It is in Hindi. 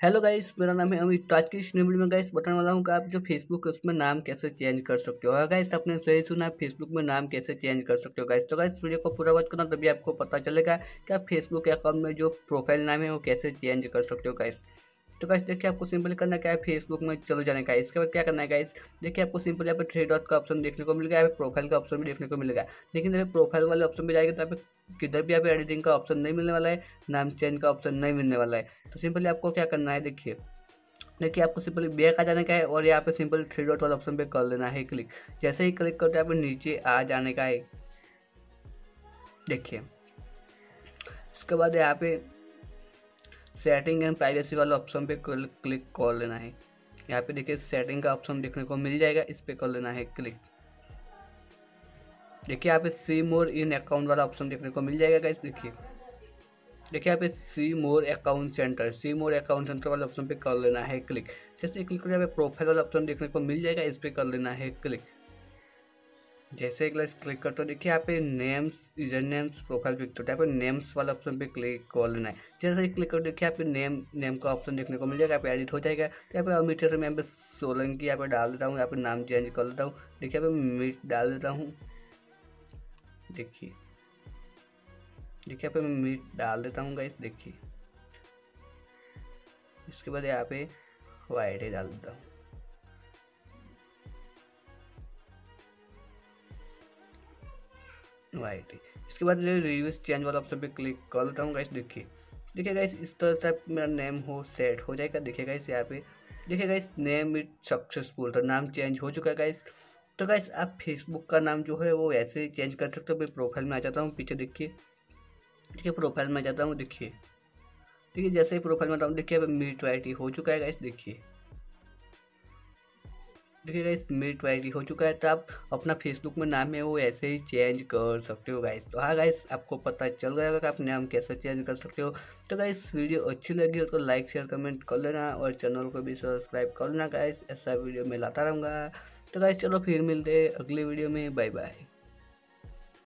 हेलो गाइस मेरा नाम है अमित। आज की इस वीडियो में गाइस बताने वाला हूँ कि आप जो फेसबुक है, उसमें नाम कैसे चेंज कर सकते हो। गाइस हाँ आपने सही सुना फेसबुक में नाम कैसे चेंज कर सकते हो गाइस तो गाइस वीडियो को पूरा वॉच करना, तभी आपको पता चलेगा कि आप फेसबुक अकाउंट में जो प्रोफ़ाइल नाम है, वो कैसे चेंज कर सकते हो गाइस तो गाइस देखिए आपको सिंपली करना क्या है फेसबुक में चलो जाने का इसके बाद क्या करना है गाइस देखिए आपको सिंपल यहाँ पे थ्री डॉट का ऑप्शन देखने को मिलेगा यहाँ पे प्रोफ़ाइल का ऑप्शन भी देखने को मिलेगा लेकिन जब प्रोफ़ाइल वाले ऑप्शन पे जाएगा तो यहाँ पे किधर भी यहाँ एडिटिंग का ऑप्शन नहीं मिलने वाला है, नाम चेंज का ऑप्शन नहीं मिलने वाला है। तो सिंपली आपको क्या करना है, देखिए देखिए आपको सिंपली बैक आ जाने का है और यहाँ पे सिंपल थ्री डॉट वाला ऑप्शन पे कर लेना है क्लिक जैसे ही क्लिक करते हैं नीचे आ जाने का है। देखिए, इसके बाद यहाँ पे सेटिंग एंड प्राइवेसी वाले ऑप्शन पे क्लिक कर लेना है। यहाँ पे देखिए सेटिंग का ऑप्शन देखने को मिल जाएगा, इस पर कर लेना है क्लिक देखिए यहाँ पे सी मोर इन अकाउंट वाला ऑप्शन देखने को मिल जाएगा इस देखिए। देखिए यहाँ पे see more account centre see more account centre वाले ऑप्शन पे कर लेना है क्लिक जैसे क्लिक कर, यहाँ पे प्रोफ़ाइल वाला ऑप्शन देखने को मिल जाएगा, इस पर कर लेना है क्लिक जैसे एक क्लिक क्लिक करते हो देखिए यहाँ पे names user names profile picture यहाँ पे नेम्स वाला ऑप्शन पे क्लिक कर लेना है जैसे ही क्लिक करो देखिए यहाँ पे नेम नेम का ऑप्शन देखने को मिल जाएगा यहाँ पे एडिट हो जाएगा तो यहाँ पे अमिटर मैं यहाँ पे सोलंकी यहाँ पे डाल देता हूँ यहाँ पे नाम चेंज कर देता हूँ देखिए यहाँ पे मीट डाल देता हूँ देखिए देखिए यहाँ पे मीट डाल देता हूँ गाइस देखिए इसके बाद यहाँ पे वाइट डाल देता हूँ वाइट इसके बाद रिव्यूज़ चेंज वाला ऑप्शन पे क्लिक कर लेता हूँ गाइस देखिए। देखिए गाइस इस तरह से मेरा नेम हो सेट हो जाएगा। देखिए गाइस यहाँ पे। देखिए गाइस नेम इट सक्सेसफुल तो नाम चेंज हो चुका है गाइस तो गाइस आप फेसबुक का नाम जो है, वो ऐसे ही चेंज कर सकते हो। मैं प्रोफ़ाइल में आ जाता हूँ, पीछे देखिए। देखिए प्रोफ़ाइल में आ जाता हूँ, देखिए। देखिए, जैसे ही प्रोफ़ाइल में आता हूँ, देखिए, अब मीट वाइटी हो चुका है गाइस देखिए। देखिए गाइस मीट वाइटी हो चुका है तो आप अपना फेसबुक में नाम है, वो ऐसे ही चेंज कर सकते हो गाइस तो हाँ गाइस आपको पता चल गया होगा कि आप नाम कैसे चेंज कर सकते हो। तो गाइस वीडियो अच्छी लगी हो तो लाइक शेयर कमेंट कर लेना और चैनल को भी सब्सक्राइब कर लेना गाइस ऐसा वीडियो मैं लाता रहूँगा। तो गाइस चलो फिर मिलते हैं अगले वीडियो में। Bye bye